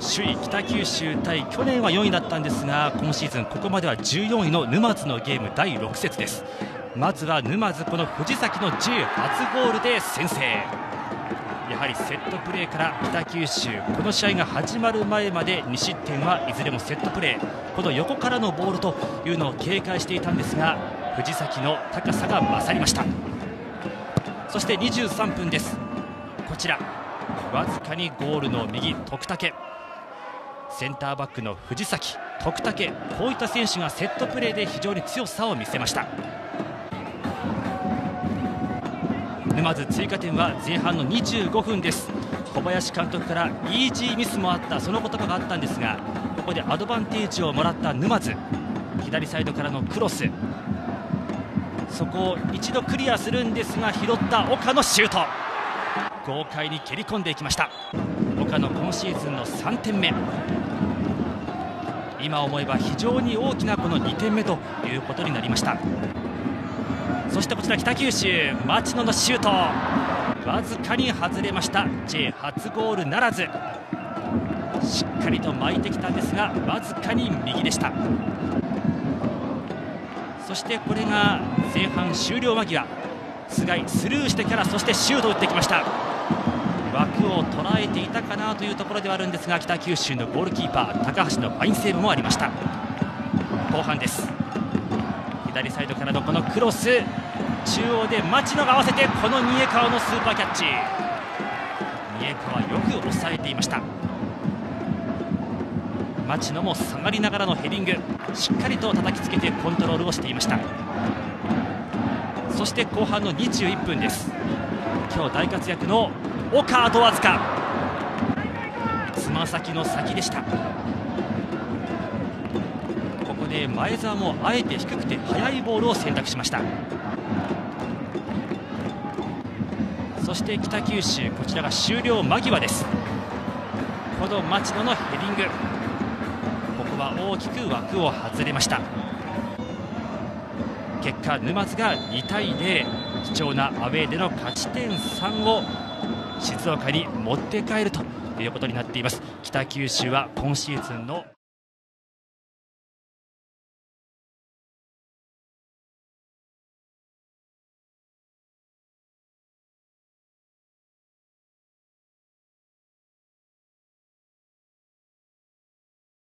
首位北九州対去年は4位だったんですが今シーズンここまでは14位の沼津のゲーム第6節です。まずは沼津この藤崎の J 初ゴールで先制。やはりセットプレーから北九州この試合が始まる前まで2失点はいずれもセットプレー。この横からのボールというのを警戒していたんですが藤崎の高さが勝りました。そして23分です。こちらわずかにゴールの右徳武。センターバックの藤崎徳武こういった選手がセットプレーで非常に強さを見せました。沼津追加点は前半の25分です。小林監督からイージーミスもあったその言葉があったんですがここでアドバンテージをもらった沼津。左サイドからのクロス。そこを一度クリアするんですが拾った岡のシュート。豪快に蹴り込んでいきました。岡の今シーズンの3点目。今思えば非常に大きなこの2点目ということになりました。そしてこちら北九州町野のシュート。わずかに外れました。J 初ゴールならず。しっかりと巻いてきたんですがわずかに右でした。そしてこれが前半終了間際。菅井スルーしてからそしてシュートを打ってきました。枠を捉えていたかなというところではあるんですが北九州のゴールキーパー高橋のファインセーブもありました。後半です。左サイドからのこのクロス中央で町野が合わせてこの三重川のスーパーキャッチ。三重川よく抑えていました。町野も下がりながらのヘディングしっかりと叩きつけてコントロールをしていました。そして後半の21分です。今日大活躍の岡あとわずか。つま先の先でした。ここで前澤もあえて低くて速いボールを選択しました。そして北九州こちらが終了間際です。この町野のヘディング。ここは大きく枠を外れました。結果沼津が2対0貴重なアウェーでの勝ち点3を静岡に持って帰るということになっています。北九州は今シーズンの